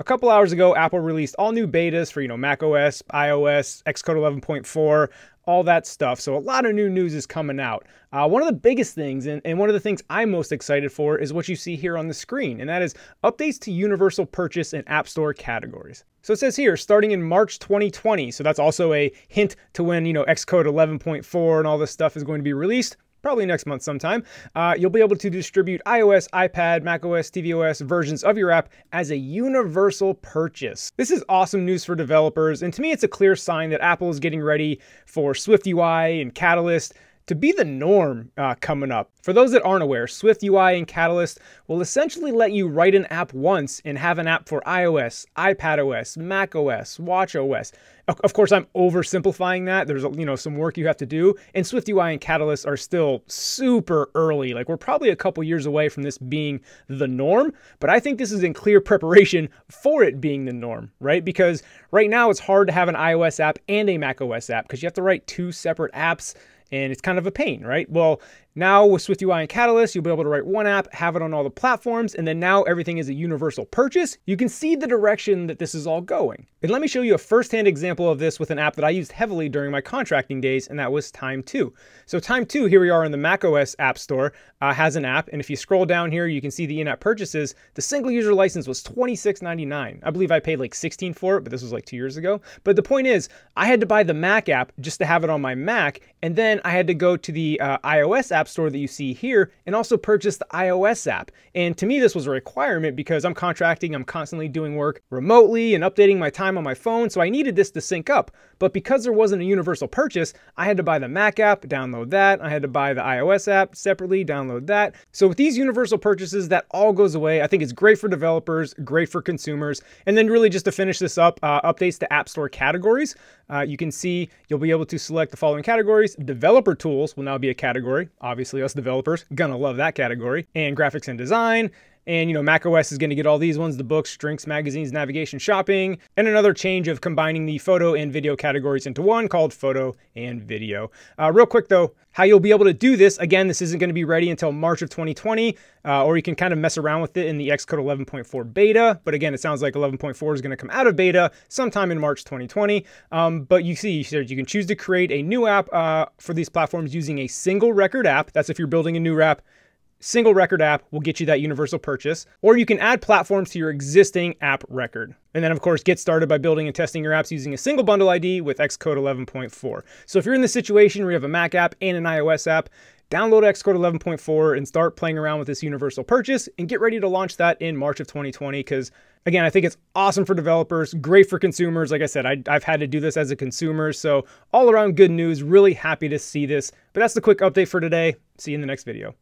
A couple hours ago, Apple released all new betas for, you know, Mac OS, iOS, Xcode 11.4, all that stuff. So a lot of new news is coming out. Uh, one of the biggest things, and, and one of the things I'm most excited for, is what you see here on the screen, and that is updates to Universal Purchase and App Store categories. So it says here, starting in March 2020. So that's also a hint to when, you know, Xcode 11.4 and all this stuff is going to be released probably next month sometime, uh, you'll be able to distribute iOS, iPad, macOS, tvOS versions of your app as a universal purchase. This is awesome news for developers, and to me, it's a clear sign that Apple is getting ready for SwiftUI and Catalyst to be the norm uh, coming up. For those that aren't aware, Swift UI and Catalyst will essentially let you write an app once and have an app for iOS, iPadOS, macOS, watchOS. Of course, I'm oversimplifying that. There's you know some work you have to do, and Swift UI and Catalyst are still super early. Like we're probably a couple years away from this being the norm, but I think this is in clear preparation for it being the norm, right? Because right now it's hard to have an iOS app and a macOS app because you have to write two separate apps and it's kind of a pain, right? Well, now with SwiftUI and Catalyst, you'll be able to write one app, have it on all the platforms, and then now everything is a universal purchase. You can see the direction that this is all going. And let me show you a firsthand example of this with an app that I used heavily during my contracting days, and that was Tyme 2. So Tyme 2, here we are in the macOS App Store, uh, has an app, and if you scroll down here, you can see the in-app purchases. The single user license was $26.99. I believe I paid like 16 for it, but this was like two years ago. But the point is, I had to buy the Mac app just to have it on my Mac, and then I had to go to the uh, iOS app Store that you see here and also purchase the iOS app. And to me, this was a requirement because I'm contracting, I'm constantly doing work remotely and updating my time on my phone, so I needed this to sync up. But because there wasn't a universal purchase, I had to buy the Mac app, download that. I had to buy the iOS app separately, download that. So with these universal purchases, that all goes away. I think it's great for developers, great for consumers. And then really just to finish this up, uh, updates to App Store categories. Uh, you can see you'll be able to select the following categories. Developer tools will now be a category. Obviously us developers gonna love that category. And graphics and design and you know mac os is going to get all these ones the books drinks magazines navigation shopping and another change of combining the photo and video categories into one called photo and video. Uh, real quick though how you'll be able to do this again this isn't going to be ready until march of 2020 uh, or you can kind of mess around with it in the xcode 11.4 beta but again it sounds like 11.4 is going to come out of beta sometime in march 2020 um, but you see you can choose to create a new app uh, for these platforms using a single record app. That's if you're building a new app single record app will get you that universal purchase, or you can add platforms to your existing app record. And then, of course, get started by building and testing your apps using a single bundle ID with Xcode 11.4. So if you're in the situation where you have a Mac app and an iOS app, download Xcode 11.4 and start playing around with this universal purchase and get ready to launch that in March of 2020 because again, I think it's awesome for developers, great for consumers. Like I said, I, have had to do this as a consumer. So all around good news, really happy to see this. But that's the quick update for today. See you in the next video.